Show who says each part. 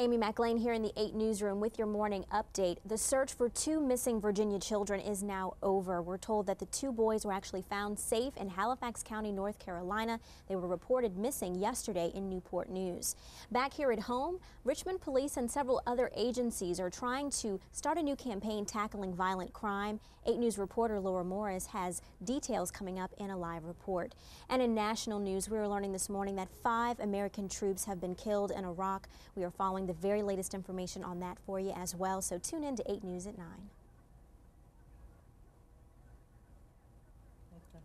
Speaker 1: Amy McLean here in the 8 newsroom with your morning update. The search for two missing Virginia children is now over. We're told that the two boys were actually found safe in Halifax County, North Carolina. They were reported missing yesterday in Newport News. Back here at home, Richmond police and several other agencies are trying to start a new campaign tackling violent crime. 8 News reporter Laura Morris has details coming up in a live report. And in national news, we are learning this morning that five American troops have been killed in Iraq. We are following the very latest information on that for you as well. So tune in to 8 News at 9. Okay.